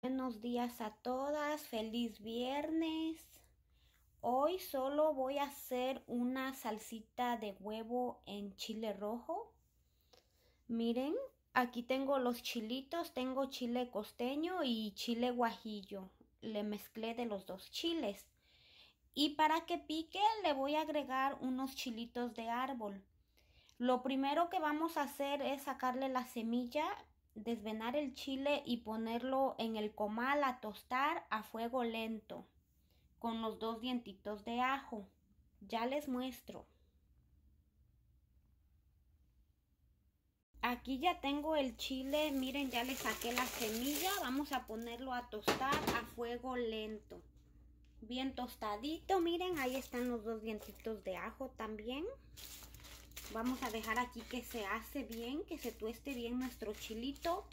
Buenos días a todas, feliz viernes. Hoy solo voy a hacer una salsita de huevo en chile rojo. Miren, aquí tengo los chilitos, tengo chile costeño y chile guajillo. Le mezclé de los dos chiles. Y para que pique le voy a agregar unos chilitos de árbol. Lo primero que vamos a hacer es sacarle la semilla desvenar el chile y ponerlo en el comal a tostar a fuego lento con los dos dientitos de ajo. Ya les muestro. Aquí ya tengo el chile, miren, ya le saqué la semilla. Vamos a ponerlo a tostar a fuego lento. Bien tostadito, miren, ahí están los dos dientitos de ajo también. Vamos a dejar aquí que se hace bien, que se tueste bien nuestro chilito.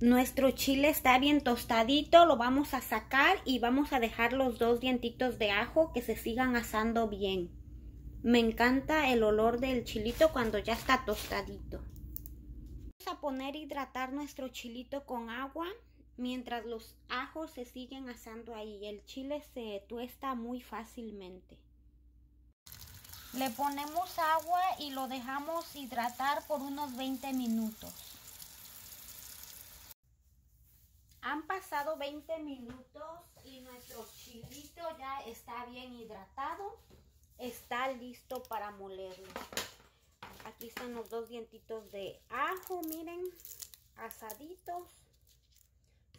Nuestro chile está bien tostadito, lo vamos a sacar y vamos a dejar los dos dientitos de ajo que se sigan asando bien. Me encanta el olor del chilito cuando ya está tostadito. Vamos a poner hidratar nuestro chilito con agua mientras los ajos se siguen asando ahí. El chile se tuesta muy fácilmente. Le ponemos agua y lo dejamos hidratar por unos 20 minutos. Han pasado 20 minutos y nuestro chilito ya está bien hidratado. Está listo para molerlo. Aquí están los dos dientitos de ajo, miren, asaditos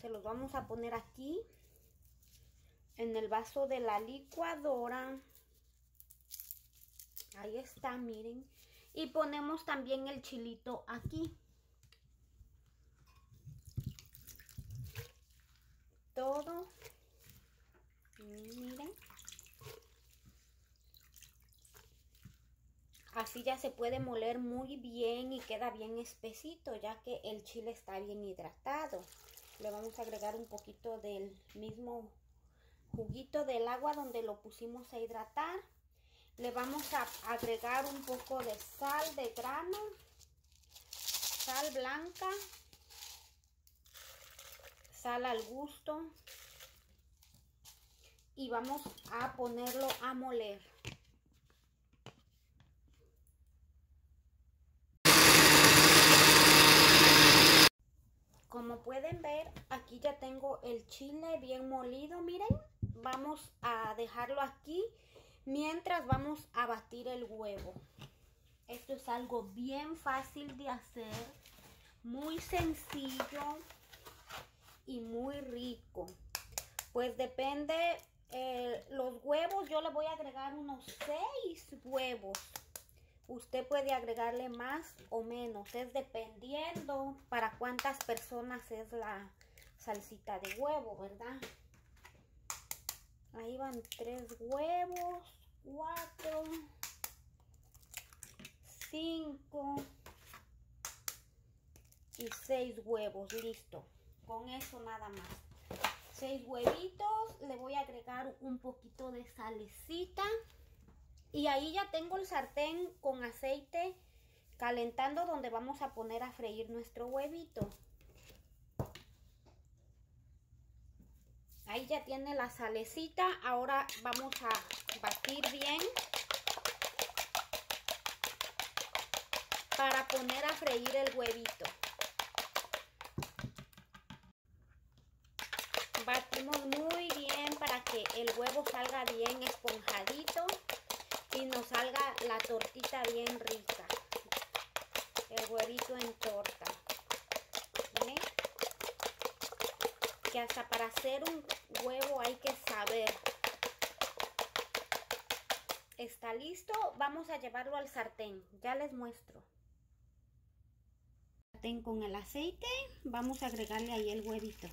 se los vamos a poner aquí en el vaso de la licuadora. Ahí está miren. Y ponemos también el chilito aquí. Todo. Miren. Así ya se puede moler muy bien y queda bien espesito ya que el chile está bien hidratado le vamos a agregar un poquito del mismo juguito del agua donde lo pusimos a hidratar. Le vamos a agregar un poco de sal de grano, sal blanca, sal al gusto y vamos a ponerlo a moler. Como pueden ver, aquí ya tengo el chile bien molido, miren. Vamos a dejarlo aquí mientras vamos a batir el huevo. Esto es algo bien fácil de hacer, muy sencillo y muy rico. Pues depende, eh, los huevos yo le voy a agregar unos 6 huevos Usted puede agregarle más o menos, es dependiendo para cuántas personas es la salsita de huevo, ¿verdad? Ahí van tres huevos, cuatro, cinco y seis huevos, listo. Con eso nada más. Seis huevitos, le voy a agregar un poquito de salecita. Y ahí ya tengo el sartén con aceite calentando donde vamos a poner a freír nuestro huevito. Ahí ya tiene la salecita. Ahora vamos a batir bien. Para poner a freír el huevito. Batimos muy bien para que el huevo salga bien esponjadito y nos salga la tortita bien rica. El huevito en torta. Que hasta para hacer un huevo hay que saber. Está listo. Vamos a llevarlo al sartén. Ya les muestro. Sartén con el aceite. Vamos a agregarle ahí el huevito.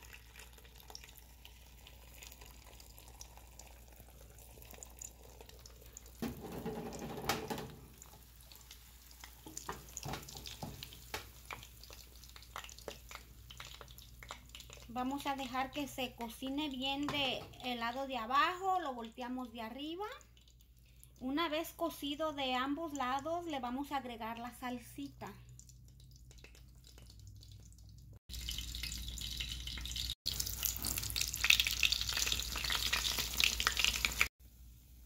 Vamos a dejar que se cocine bien de el lado de abajo, lo volteamos de arriba. Una vez cocido de ambos lados, le vamos a agregar la salsita.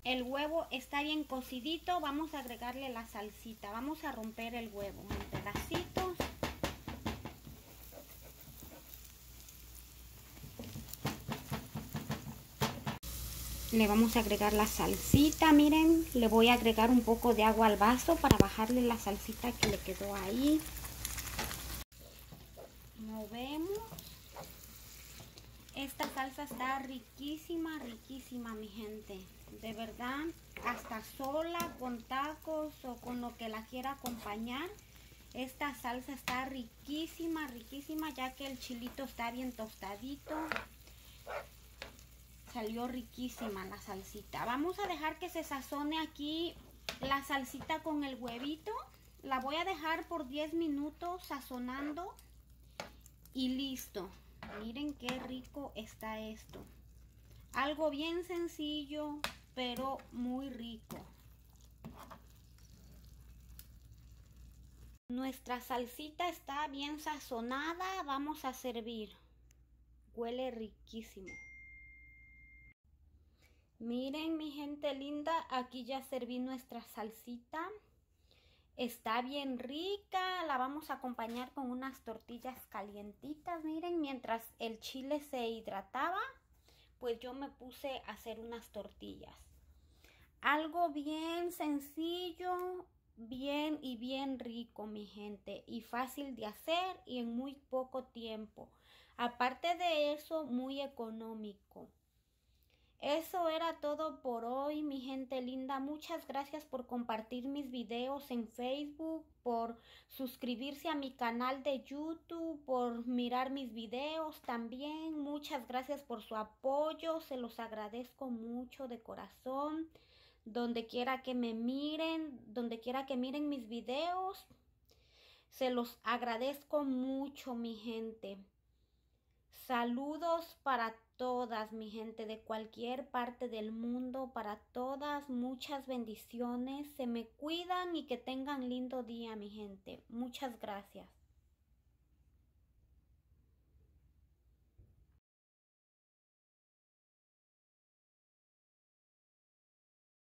El huevo está bien cocidito, vamos a agregarle la salsita. Vamos a romper el huevo. Le vamos a agregar la salsita, miren, le voy a agregar un poco de agua al vaso para bajarle la salsita que le quedó ahí. Movemos. Esta salsa está riquísima, riquísima, mi gente. De verdad, hasta sola, con tacos o con lo que la quiera acompañar. Esta salsa está riquísima, riquísima, ya que el chilito está bien tostadito. Salió riquísima la salsita. Vamos a dejar que se sazone aquí la salsita con el huevito. La voy a dejar por 10 minutos sazonando y listo. Miren qué rico está esto. Algo bien sencillo, pero muy rico. Nuestra salsita está bien sazonada. Vamos a servir. Huele riquísimo. Miren mi gente linda, aquí ya serví nuestra salsita. Está bien rica, la vamos a acompañar con unas tortillas calientitas. Miren, mientras el chile se hidrataba, pues yo me puse a hacer unas tortillas. Algo bien sencillo, bien y bien rico, mi gente, y fácil de hacer y en muy poco tiempo. Aparte de eso, muy económico. Eso era todo por hoy, mi gente linda. Muchas gracias por compartir mis videos en Facebook, por suscribirse a mi canal de YouTube, por mirar mis videos también. Muchas gracias por su apoyo. Se los agradezco mucho de corazón. Donde quiera que me miren, donde quiera que miren mis videos, se los agradezco mucho, mi gente. Saludos para todas, mi gente de cualquier parte del mundo, para todas, muchas bendiciones. Se me cuidan y que tengan lindo día, mi gente. Muchas gracias.